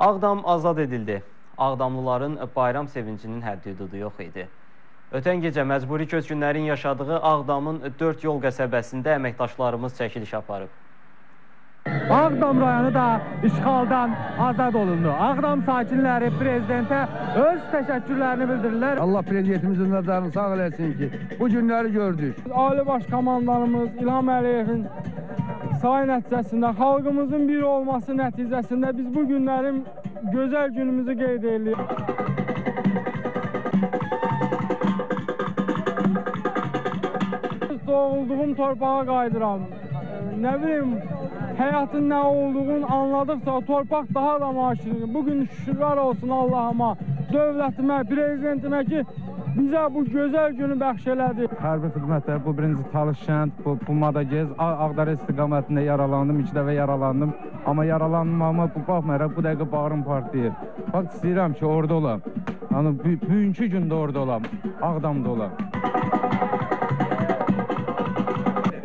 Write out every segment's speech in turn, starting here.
Ağdam azad edildi. Ağdamlıların bayram sevincinin həddidudu yox idi. Ötən gecə məcburi köçkünlərin yaşadığı Ağdamın 4 yol qəsəbəsində əməkdaşlarımız çəkiliş aparıb. Ağdam rayonu da işğaldan azad olundu. Ağdam sakinləri prezidentə öz təşəkkürlərini bildirirlər. Allah prezidentimizin nəzərini sağ eləsin ki, bu günləri gördük. Ali Baş Komandanımız İlham Əliyevin sayı nəticəsində, xalqımızın bir olması nəticəsində biz bu günlərin gözəl günümüzü qeyd edirik. Doğulduğum torpağa qayıdıram. Nə bilim, həyatın nə olduğunu anladıqca o torpaq daha da maşindir. Bugün şükürlər olsun Allahıma, dövlətimə, prezidentimə ki, bizə bu gözəl günü bəxş elədi. Hərbi xidmətlər bu birinci Talış bu, bu Madagez, Ağ- Ağdərə istiqamətində yaralandım, iki dəfə yaralandım. Amma yaralanmama bu baxmayaraq bu dəqiqə bağrım partlayır. Bax istəyirəm ki, orada olam. Yəni bu- bugünkü gündə orada olam, Ağdamda olam.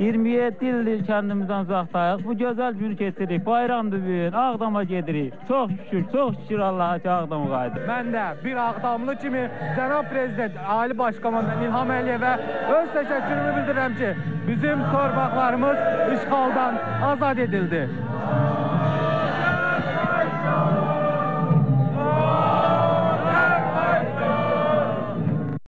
27 ildir kəndimizdən uzaqdayıq. Bu gözəl günü keçiririk. Bayramdır bu gün. Ağdama gedirik. Çox şükür, çox şükür Allaha ki, Ağdama qayıdıq. Mən də bir Ağdamlı kimi cənab prezident Ali Baş Komandan İlham Əliyevə öz təşəkkürümü bildirirəm ki, bizim torpaqlarımız işğaldan azad edildi.